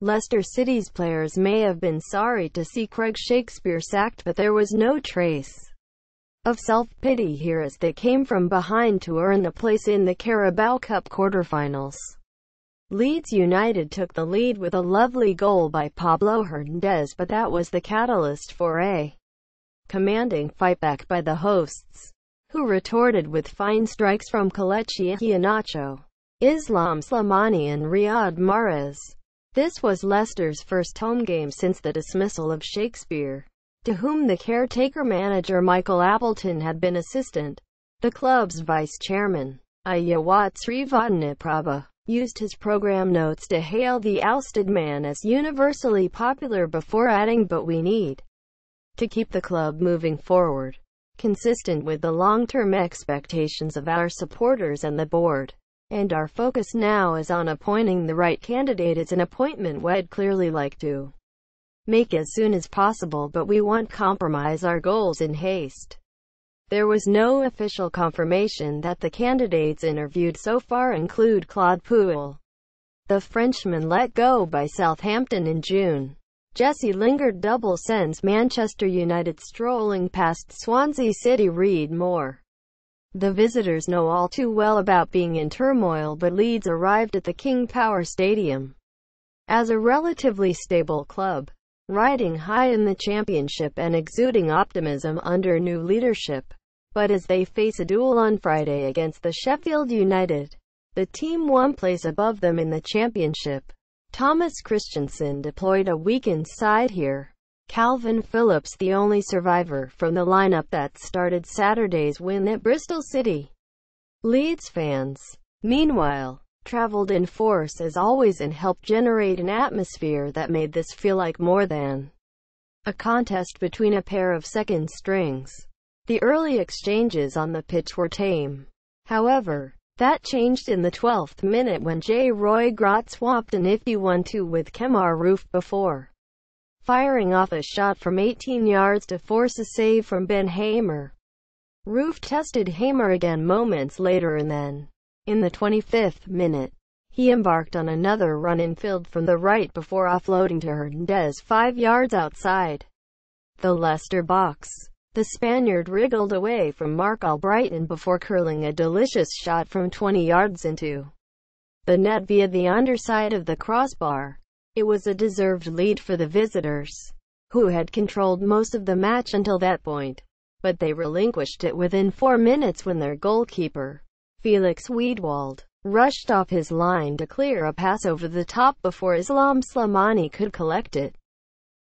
Leicester City's players may have been sorry to see Craig Shakespeare sacked but there was no trace of self-pity here as they came from behind to earn a place in the Carabao Cup quarter-finals. Leeds United took the lead with a lovely goal by Pablo Hernandez but that was the catalyst for a commanding fightback by the hosts, who retorted with fine strikes from Kelechi Iheanacho, Islam Slimani and Riyad Mahrez. This was Leicester's first home game since the dismissal of Shakespeare, to whom the caretaker manager Michael Appleton had been assistant. The club's vice-chairman, Aiyawatt Srivaddhanaprabha, used his program notes to hail the ousted man as universally popular before adding but we need to keep the club moving forward, consistent with the long-term expectations of our supporters and the board. And our focus now is on appointing the right candidate. It's an appointment we'd clearly like to make as soon as possible but we won't compromise our goals in haste. There was no official confirmation that the candidates interviewed so far include Claude Puel, the Frenchman let go by Southampton in June. Jesse Lingard double sends Manchester United strolling past Swansea City read more. The visitors know all too well about being in turmoil but Leeds arrived at the King Power Stadium as a relatively stable club, riding high in the championship and exuding optimism under new leadership. But as they face a duel on Friday against the Sheffield United, the team one place above them in the championship, Thomas Christiansen deployed a weakened side here. Kalvin Phillips the only survivor from the lineup that started Saturday's win at Bristol City. Leeds fans, meanwhile, traveled in force as always and helped generate an atmosphere that made this feel like more than a contest between a pair of second strings. The early exchanges on the pitch were tame. However, that changed in the 12th minute when Jay-Roy Grot swapped an iffy 1-2 with Kemar Roofe before firing off a shot from 18 yards to force a save from Ben Hamer. Roofe tested Hamer again moments later and then, in the 25th minute, he embarked on another run infield from the right before offloading to Hernandez five yards outside the Leicester box. The Spaniard wriggled away from Marc Albrighton before curling a delicious shot from 20 yards into the net via the underside of the crossbar. It was a deserved lead for the visitors, who had controlled most of the match until that point, but they relinquished it within four minutes when their goalkeeper, Felix Wiedwald, rushed off his line to clear a pass over the top before Islam Slimani could collect it.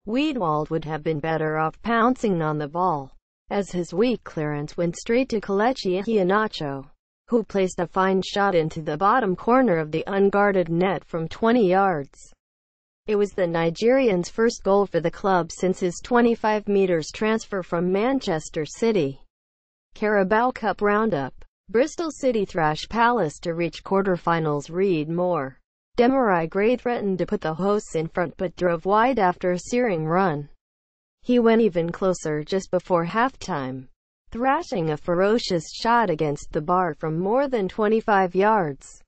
Wiedwald would have been better off pouncing on the ball, as his weak clearance went straight to Kelechi Iheanacho, who placed a fine shot into the bottom corner of the unguarded net from 20 yards. It was the Nigerian's first goal for the club since his 25 meters transfer from Manchester City. Carabao Cup Roundup Bristol City thrash Palace to reach quarter-finals read more. Demarai Gray threatened to put the hosts in front but drove wide after a searing run. He went even closer just before halftime, thrashing a ferocious shot against the bar from more than 25 yards.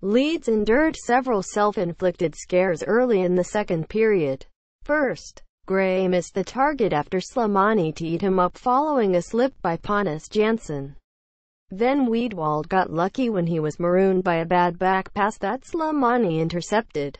Leeds endured several self-inflicted scares early in the second period. First, Gray missed the target after Slimani teed him up following a slip by Pontus Jansson. Then Wiedwald got lucky when he was marooned by a bad back pass that Slimani intercepted.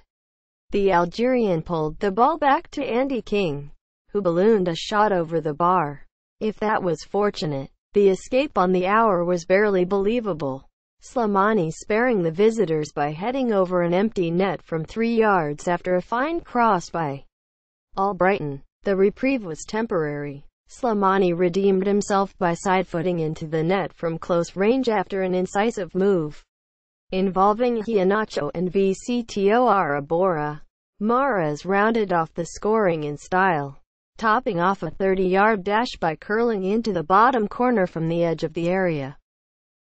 The Algerian pulled the ball back to Andy King, who ballooned a shot over the bar. If that was fortunate, the escape on the hour was barely believable. Slimani sparing the visitors by heading over an empty net from three yards after a fine cross by Albrighton. The reprieve was temporary. Slimani redeemed himself by side-footing into the net from close range after an incisive move involving Iheanacho and Victor Iborra. Mahrez rounded off the scoring in style, topping off a 30-yard dash by curling into the bottom corner from the edge of the area.